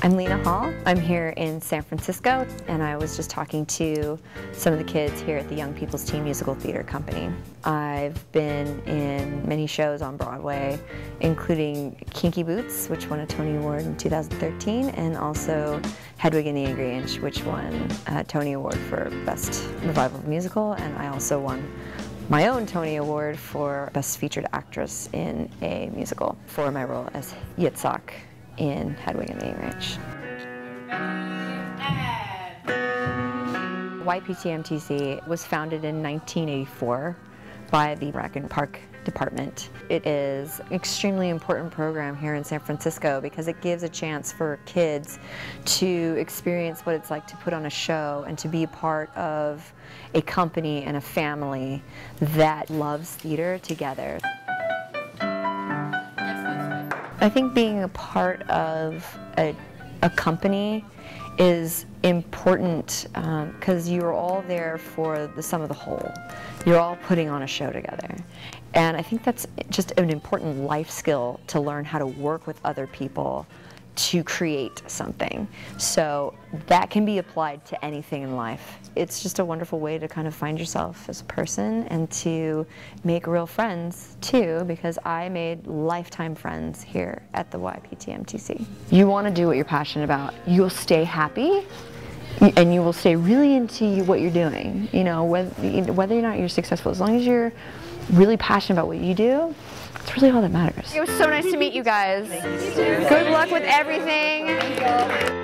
Hall. I'm here in San Francisco and I was just talking to some of the kids here at the Young People's Teen Musical Theater Company. I've been in many shows on Broadway, including Kinky Boots, which won a Tony Award in 2013, and also Hedwig and the Angry Inch, which won a Tony Award for Best Revival of Musical, and I also won my own Tony Award for Best Featured Actress in a Musical for my role as Yitzhak in Hedwig and the Inch. YPTMTC was founded in 1984 by the Rec and Park Department. It is an extremely important program here in San Francisco because it gives a chance for kids to experience what it's like to put on a show and to be part of a company and a family that loves theater together. I think being a part of a, a company is important because um, you're all there for the sum of the whole. You're all putting on a show together. And I think that's just an important life skill to learn how to work with other people to create something. So that can be applied to anything in life. It's just a wonderful way to kind of find yourself as a person and to make real friends too because I made lifetime friends here at the YPTMTC. You want to do what you're passionate about. You'll stay happy and you will stay really into what you're doing. You know, whether, or not you're successful, as long as you're really passionate about what you do, really all that matters. It was so nice to meet you guys. Good luck with everything.